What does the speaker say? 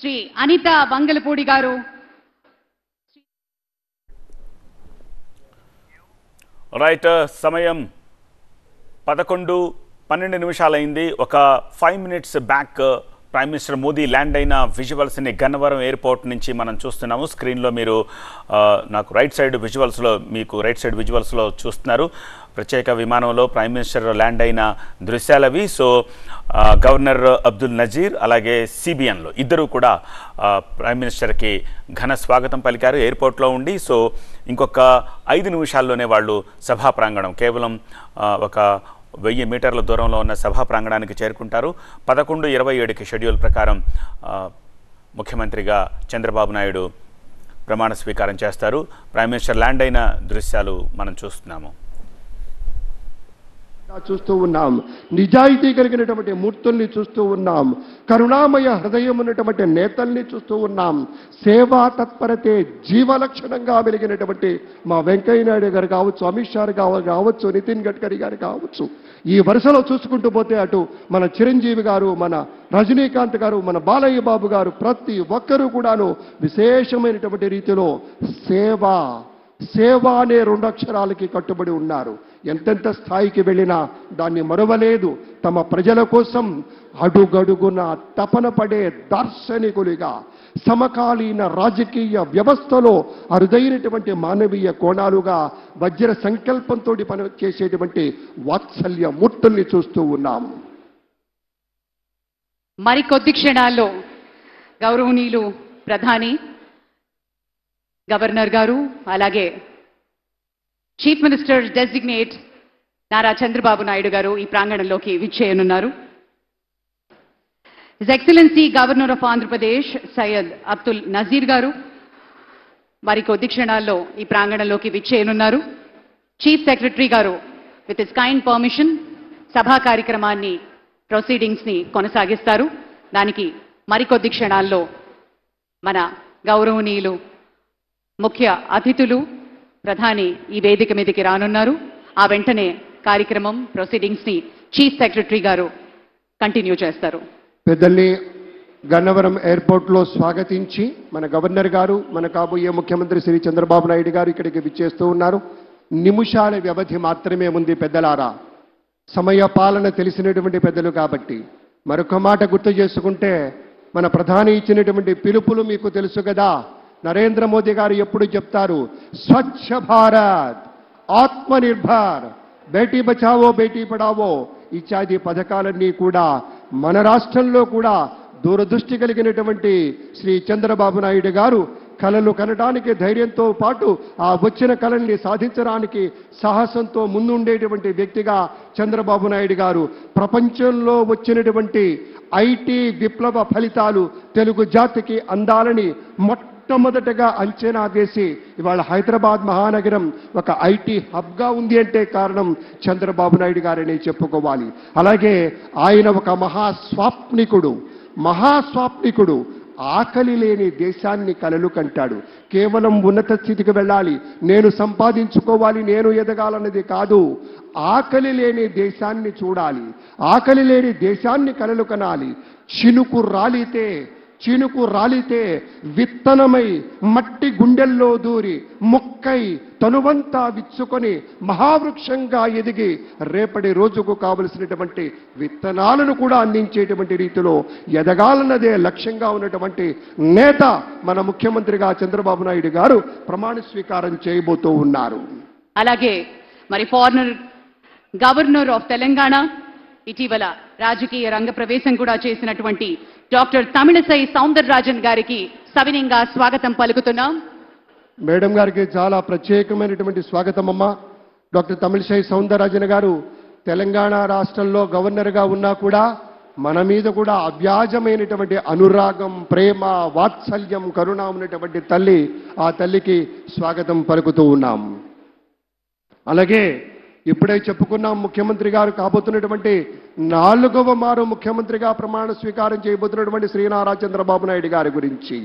శ్రీ అనిత వంగలపూడి గారు. రైట్ సమయం పదకొండు పన్నెండు నిమిషాలైంది. ఒక five minutes back prime minister Modi land అయిన విజువల్స్ని గన్నవరం ఎయిర్పోర్ట్ నుంచి మనం చూస్తున్నాము. స్క్రీన్లో మీరు నాకు రైట్ సైడ్ విజువల్స్లో మీకు రైట్ సైడ్ విజువల్స్లో చూస్తున్నారు. ప్రత్యేక విమానంలో ప్రైమ్ మినిస్టర్ ల్యాండ్ అయిన దృశ్యాలవి. సో గవర్నర్ అబ్దుల్ నజీర్ అలాగే సిబిఎన్లో ఇద్దరు కూడా ప్రైమ్ మినిస్టర్కి ఘన స్వాగతం పలికారు ఎయిర్పోర్ట్లో ఉండి. సో ఇంకొక ఐదు నిమిషాల్లోనే వాళ్ళు సభా ప్రాంగణం కేవలం ఒక వెయ్యి మీటర్ల దూరంలో ఉన్న సభా ప్రాంగణానికి చేరుకుంటారు. పదకొండు ఇరవై ఏడుకి షెడ్యూల్ ప్రకారం ముఖ్యమంత్రిగా చంద్రబాబు నాయుడు ప్రమాణ స్వీకారం చేస్తారు. ప్రైమ్ మినిస్టర్ ల్యాండ్ అయిన దృశ్యాలు మనం చూస్తున్నాము. చూస్తూ ఉన్నాం. నిజాయితీ కలిగినటువంటి మూర్తుల్ని చూస్తూ ఉన్నాం. కరుణామయ హృదయం ఉన్నటువంటి నేతల్ని చూస్తూ ఉన్నాం. సేవా తత్పరతే జీవలక్షణంగా వెలిగినటువంటి మా వెంకయ్య నాయుడు గారు కావచ్చు అమిత్ షా గారు కావచ్చు నితిన్ గడ్కరీ గారు కావచ్చు. ఈ వరుసలో చూసుకుంటూ పోతే అటు మన చిరంజీవి గారు మన రజనీకాంత్ గారు మన బాలయ్య బాబు గారు ప్రతి ఒక్కరూ కూడాను విశేషమైనటువంటి రీతిలో సేవ సేవ అనే రెండు అక్షరాలకి కట్టుబడి ఉన్నారు. ఎంతెంత స్థాయికి వెళ్ళినా దాన్ని మరువలేదు. తమ ప్రజల కోసం అడుగడుగున తపన పడే దార్శనికులుగా సమకాలీన రాజకీయ వ్యవస్థలో అరుదైనటువంటి మానవీయ కోణాలుగా వజ్ర సంకల్పంతో పని చేసేటువంటి వాత్సల్య మూర్తుల్ని చూస్తూ ఉన్నాం. మరికొద్ది క్షణాల్లో గౌరవనీయులు ప్రధాని గవర్నర్ గారు అలాగే chief minister designate Nara Chandrababu Naidu గారు ఈ ప్రాంగణంలోకి విచ్చేయనున్నారు. His excellency governor of Andhra Pradesh Syed Abdul Nazeer గారు మరి కొద్ది క్షణాల్లో ఈ ప్రాంగణంలోకి విచ్చేయనున్నారు. చీఫ్ సెక్రటరీ గారు విత్ ఇస్ కైండ్ పర్మిషన్ సభా కార్యక్రమాన్ని ప్రొసీడింగ్స్ని కొనసాగిస్తారు. దానికి మరికొద్ది క్షణాల్లో మన గౌరవనీయులు ముఖ్య అతిథులు ప్రధాని ఈ వేదిక మీదకి రానున్నారు. ఆ వెంటనే కార్యక్రమం ప్రొసీడింగ్స్ని చీఫ్ సెక్రటరీ గారు కంటిన్యూ చేస్తారు. పెద్దల్ని గన్నవరం ఎయిర్పోర్ట్లో స్వాగతించి మన గవర్నర్ గారు మన కాబోయే ముఖ్యమంత్రి శ్రీ చంద్రబాబు నాయుడు గారు ఇక్కడికి విచ్చేస్తూ ఉన్నారు. నిమిషాల వ్యవధి మాత్రమే ఉంది పెద్దలారా. సమయ పాలన తెలిసినటువంటి పెద్దలు కాబట్టి మరొక మాట గుర్తు చేసుకుంటే మన ప్రధాని ఇచ్చినటువంటి పిలుపులు మీకు తెలుసు కదా. నరేంద్ర మోదీ గారు ఎప్పుడు చెప్తారు స్వచ్ఛ భారత్ ఆత్మనిర్భర్ బేటీ బచావో బేటీ పడావో ఇత్యాది పథకాలన్నీ కూడా మన రాష్ట్రంలో కూడా దూరదృష్టి కలిగినటువంటి శ్రీ చంద్రబాబు నాయుడు గారు కళలు కనడానికి ధైర్యంతో పాటు ఆ వచ్చిన కళల్ని సాధించడానికి సాహసంతో ముందుండేటువంటి వ్యక్తిగా చంద్రబాబు నాయుడు గారు. ప్రపంచంలో వచ్చినటువంటి ఐటీ విప్లవ ఫలితాలు తెలుగు జాతికి అందాలని మొట్టమొదటగా అంచనా వేసి ఇవాళ హైదరాబాద్ మహానగరం ఒక ఐటీ హబ్గా ఉంది అంటే కారణం చంద్రబాబు నాయుడు గారని చెప్పుకోవాలి. అలాగే ఆయన ఒక మహాస్వాప్నికుడు. మహాస్వాప్నికుడు ఆకలి లేని దేశాన్ని కలలు కంటాడు. కేవలం ఉన్నత స్థితికి వెళ్ళాలి. నేను సంపాదించుకోవాలి నేను ఎదగాలన్నది కాదు. ఆకలి లేని దేశాన్ని చూడాలి. ఆకలి లేని దేశాన్ని కలలు కనాలి. చినుకు రాలితే చినుకు రాలితే విత్తనమై మట్టి గుండెల్లో దూరి మొక్కై తనువంతా విచ్చుకొని మహావృక్షంగా ఎదిగి రేపటి రోజుకు కావలసినటువంటి విత్తనాలను కూడా అందించేటువంటి రీతిలో ఎదగాలన్నదే లక్ష్యంగా ఉన్నటువంటి నేత మన ముఖ్యమంత్రిగా చంద్రబాబు నాయుడు గారు ప్రమాణ స్వీకారం చేయబోతూ ఉన్నారు. అలాగే మరి ఫారినర్ గవర్నర్ ఆఫ్ తెలంగాణ ఇటీవల రాజకీయ రంగ ప్రవేశం కూడా చేసినటువంటి డాక్టర్ తమిళసై సౌందరరాజన్ గారికి సవినయంగా స్వాగతం పలుకుతున్నాం. మేడం గారికి చాలా ప్రత్యేకమైనటువంటి స్వాగతం అమ్మా డాక్టర్ తమిళసై సౌందరరాజన్ గారు తెలంగాణ రాష్ట్రంలో గవర్నర్గా ఉన్నా కూడా మన మీద కూడా అవ్యాజమైనటువంటి అనురాగం ప్రేమ వాత్సల్యం కరుణ ఉన్నటువంటి తల్లి ఆ తల్లికి స్వాగతం పలుకుతూ ఉన్నాం. అలాగే ఇప్పుడే చెప్పుకున్నాం ముఖ్యమంత్రి గారు కాబోతున్నటువంటి నాలుగవ మారు ముఖ్యమంత్రిగా ప్రమాణ స్వీకారం చేయబోతున్నటువంటి శ్రీనారా చంద్రబాబు నాయుడు గారి గురించి.